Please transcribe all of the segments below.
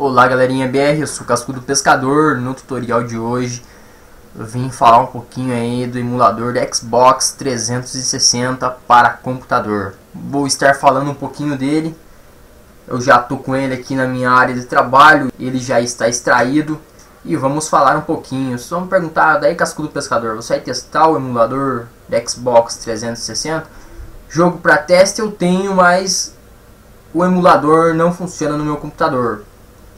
Olá galerinha BR, eu sou o Cascudo Pescador. No tutorial de hoje vim falar um pouquinho aí do emulador do Xbox 360 para computador. Vou estar falando um pouquinho dele. Eu já estou com ele aqui na minha área de trabalho, ele já está extraído e vamos falar um pouquinho. Vão me perguntar, daí Cascudo Pescador, você vai testar o emulador do Xbox 360? Jogo para teste eu tenho, mas o emulador não funciona no meu computador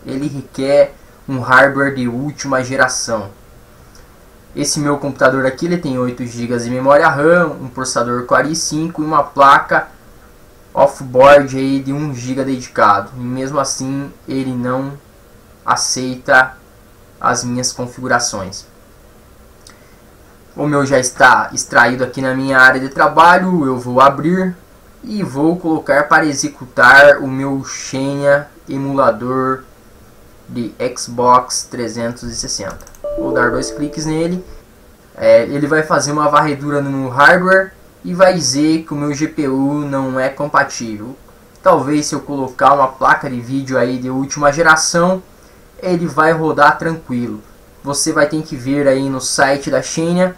ele requer um hardware de última geração. Esse meu computador aqui ele tem 8 GB de memória RAM, um processador Core i5 e uma placa off-board aí de 1 GB dedicado. E mesmo assim ele não aceita as minhas configurações. O meu já está extraído aqui na minha área de trabalho, eu vou abrir e vou colocar para executar o meu Xenia emulador de Xbox 360. Vou dar dois cliques nele. É, ele vai fazer uma varredura no hardware e vai dizer que o meu GPU não é compatível. Talvez se eu colocar uma placa de vídeo aí de última geração, ele vai rodar tranquilo. Você vai ter que ver aí no site da Xenia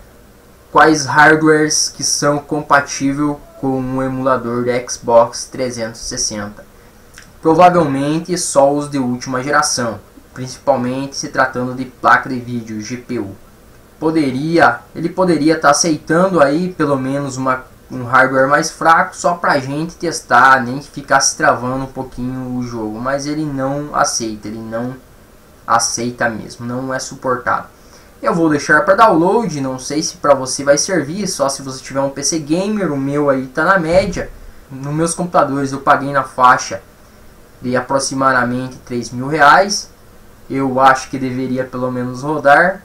quais hardwares que são compatíveis com o emulador de Xbox 360 provavelmente só os de última geração, principalmente se tratando de placa de vídeo GPU. Poderia, ele poderia estar tá aceitando aí pelo menos uma, um hardware mais fraco só para a gente testar, nem ficar se travando um pouquinho o jogo, mas ele não aceita, ele não aceita mesmo, não é suportado. Eu vou deixar para download, não sei se para você vai servir, só se você tiver um PC gamer, o meu aí está na média. Nos meus computadores eu paguei na faixa de aproximadamente 3 mil reais. Eu acho que deveria pelo menos rodar.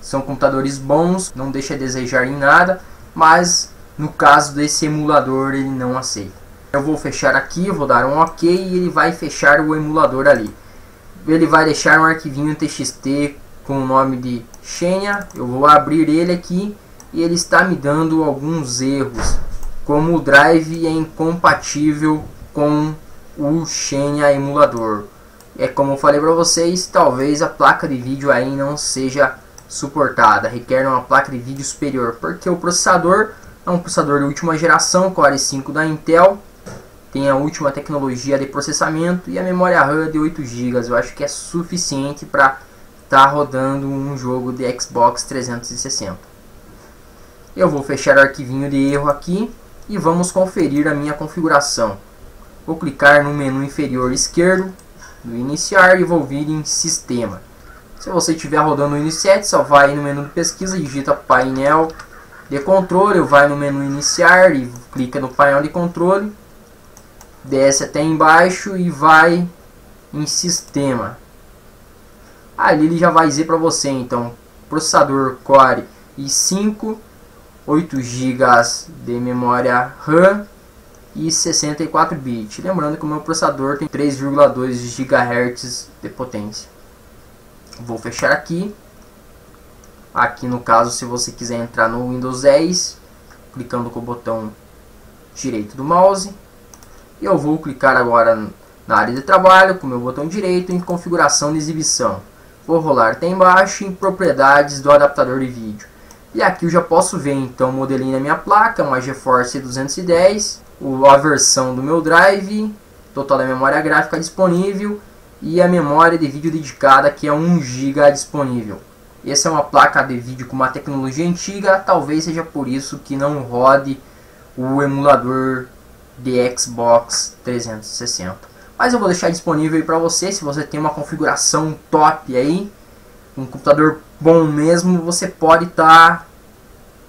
São computadores bons, não deixa a desejar em nada, mas no caso desse emulador ele não aceita. Eu vou fechar aqui, vou dar um OK e ele vai fechar o emulador ali. Ele vai deixar um arquivinho TXT com o nome de Xenia. Eu vou abrir ele aqui e ele está me dando alguns erros, como o drive é incompatível com o Xenia emulador. É como eu falei para vocês, talvez a placa de vídeo aí não seja suportada, requer uma placa de vídeo superior, porque o processador é um processador de última geração, Core i5 da Intel, tem a última tecnologia de processamento e a memória RAM de 8 GB. Eu acho que é suficiente para estar tá rodando um jogo de Xbox 360. Eu vou fechar o arquivinho de erro aqui e vamos conferir a minha configuração. Vou clicar no menu inferior esquerdo do iniciar e vou vir em sistema. Se você estiver rodando o Iniciate, só vai no menu de pesquisa, digita painel de controle, vai no menu iniciar e clica no painel de controle, desce até embaixo e vai em sistema. Ali ele já vai dizer para você, então, processador Core i5, 8 GB de memória RAM, e 64 bits. Lembrando que o meu processador tem 3,2 GHz de potência. Vou fechar aqui. Aqui no caso, se você quiser entrar no Windows 10, clicando com o botão direito do mouse. Eu vou clicar agora na área de trabalho com o meu botão direito em configuração de exibição. Vou rolar até embaixo em propriedades do adaptador de vídeo. E aqui eu já posso ver então o modelinho da minha placa, uma GeForce 210 a versão do meu drive, total da memória gráfica disponível e a memória de vídeo dedicada que é 1 GB disponível. Essa é uma placa de vídeo com uma tecnologia antiga, talvez seja por isso que não rode o emulador de Xbox 360. Mas eu vou deixar disponível para você, se você tem uma configuração top aí, um computador bom mesmo, você pode estar tá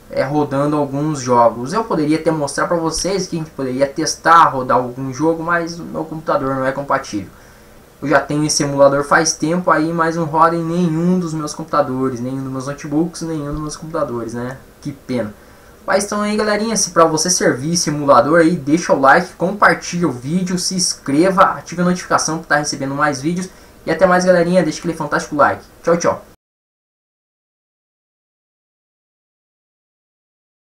é, rodando alguns jogos. Eu poderia até mostrar para vocês que a gente poderia testar rodar algum jogo, mas o meu computador não é compatível. Eu já tenho esse emulador faz tempo aí, mas não roda em nenhum dos meus computadores, nenhum dos meus notebooks, nenhum dos meus computadores, né? Que pena. Mas então aí galerinha, se para você servir esse emulador aí, deixa o like, compartilha o vídeo, se inscreva, ative a notificação para estar tá recebendo mais vídeos. E até mais galerinha, deixa aquele fantástico like. Tchau, tchau.